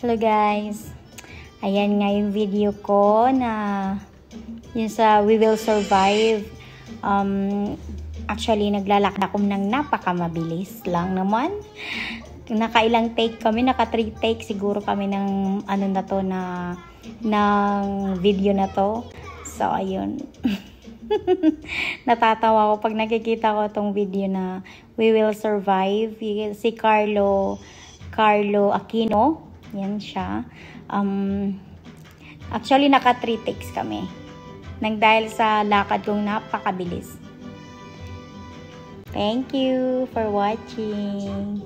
Hello guys. Ayan nga yung video ko na yun sa We Will Survive. Um, actually, naglalakad ako ng napakamabilis lang naman. Nakailang take kami, naka 3 take siguro kami ng ano na to na ng video na to. So, ayun. Natatawa ko pag nakikita ko tong video na We Will Survive. Si Carlo Carlo Aquino. Yan siya. Um, actually, naka 3 takes kami. Nang dahil sa lakad kong napakabilis. Thank you for watching.